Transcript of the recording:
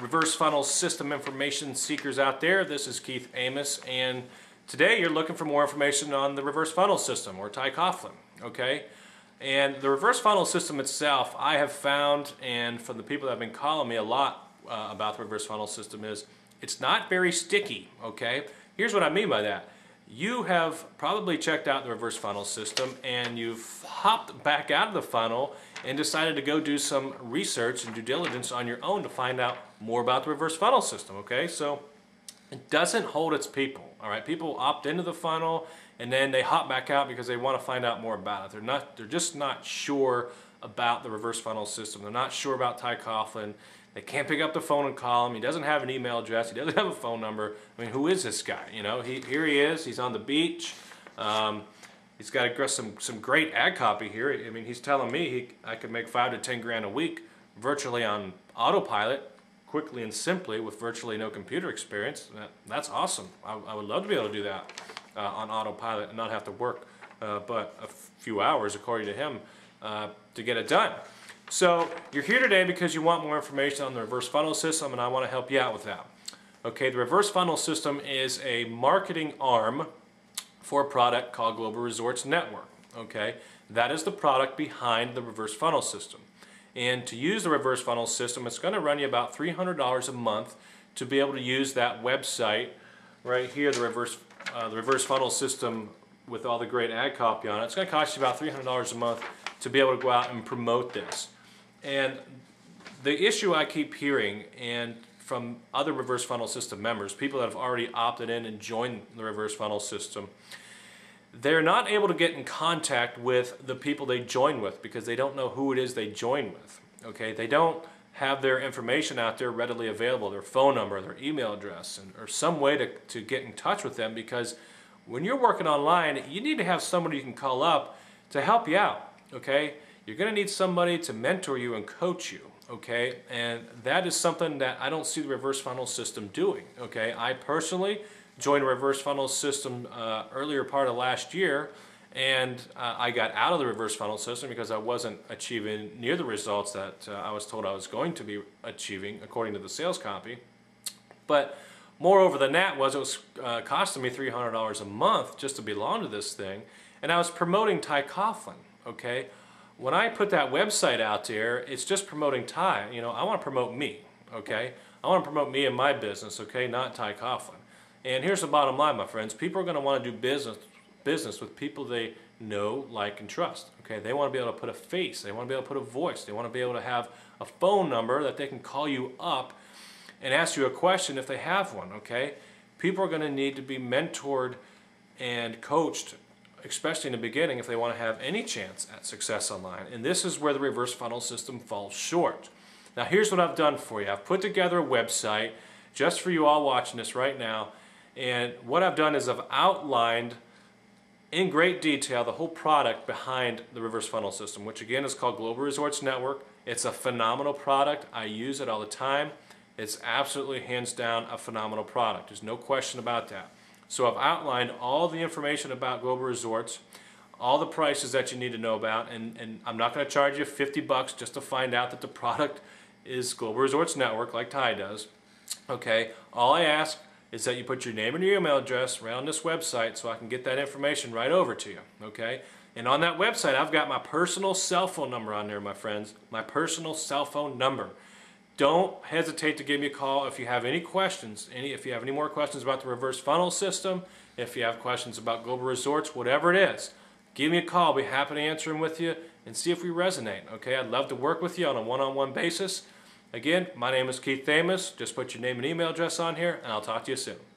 reverse funnel system information seekers out there. This is Keith Amos, and today you're looking for more information on the reverse funnel system or Ty Coughlin, okay? And the reverse funnel system itself, I have found, and from the people that have been calling me a lot uh, about the reverse funnel system, is it's not very sticky, okay? Here's what I mean by that. You have probably checked out the reverse funnel system and you've hopped back out of the funnel and decided to go do some research and due diligence on your own to find out more about the reverse funnel system, okay? So it doesn't hold its people, all right? People opt into the funnel and then they hop back out because they want to find out more about it. They're not, they're just not sure about the reverse funnel system. They're not sure about Ty Coughlin. They can't pick up the phone and call him. He doesn't have an email address. He doesn't have a phone number. I mean, who is this guy? You know, he, here he is. He's on the beach. Um, he's got some, some great ad copy here. I mean, he's telling me he, I could make five to 10 grand a week virtually on autopilot, quickly and simply with virtually no computer experience. That, that's awesome. I, I, would love to be able to do that uh, on autopilot and not have to work uh, but a few hours, according to him, uh, to get it done. So you're here today because you want more information on the reverse funnel system and I want to help you out with that. Okay, the reverse funnel system is a marketing arm for a product called Global Resorts Network. Okay, that is the product behind the reverse funnel system. And to use the reverse funnel system, it's going to run you about $300 a month to be able to use that website right here, the reverse, uh, the reverse funnel system with all the great ad copy on it. It's going to cost you about $300 a month to be able to go out and promote this. And the issue I keep hearing, and from other reverse funnel system members, people that have already opted in and joined the reverse funnel system, they're not able to get in contact with the people they join with because they don't know who it is they join with. Okay, they don't have their information out there readily available, their phone number, their email address, and, or some way to, to get in touch with them because when you're working online, you need to have somebody you can call up to help you out. Okay, you're going to need somebody to mentor you and coach you, okay? And that is something that I don't see the reverse funnel system doing, okay? I personally joined a reverse funnel system uh, earlier part of last year and uh, I got out of the reverse funnel system because I wasn't achieving near the results that uh, I was told I was going to be achieving according to the sales copy. But moreover than that was it was uh, costing me $300 a month just to belong to this thing and I was promoting Ty Coughlin, okay? When I put that website out there, it's just promoting Ty. You know, I want to promote me, okay? I want to promote me and my business, okay, not Ty Coughlin. And here's the bottom line, my friends. People are going to want to do business business with people they know, like, and trust. Okay, they want to be able to put a face. They want to be able to put a voice. They want to be able to have a phone number that they can call you up and ask you a question if they have one. Okay, people are going to need to be mentored and coached especially in the beginning if they want to have any chance at success online. And this is where the reverse funnel system falls short. Now here's what I've done for you. I've put together a website just for you all watching this right now. And what I've done is I've outlined in great detail the whole product behind the reverse funnel system, which again is called Global Resorts Network. It's a phenomenal product. I use it all the time. It's absolutely hands down a phenomenal product. There's no question about that. So I've outlined all the information about Global Resorts, all the prices that you need to know about, and, and I'm not going to charge you 50 bucks just to find out that the product is Global Resorts Network like Ty does. Okay, all I ask is that you put your name and your email address right on this website so I can get that information right over to you. Okay, and on that website I've got my personal cell phone number on there, my friends. My personal cell phone number. Don't hesitate to give me a call if you have any questions. Any, if you have any more questions about the reverse funnel system, if you have questions about global resorts, whatever it is, give me a call. I'll be happy to answer them with you and see if we resonate. Okay, I'd love to work with you on a one-on-one -on -one basis. Again, my name is Keith Amos. Just put your name and email address on here, and I'll talk to you soon.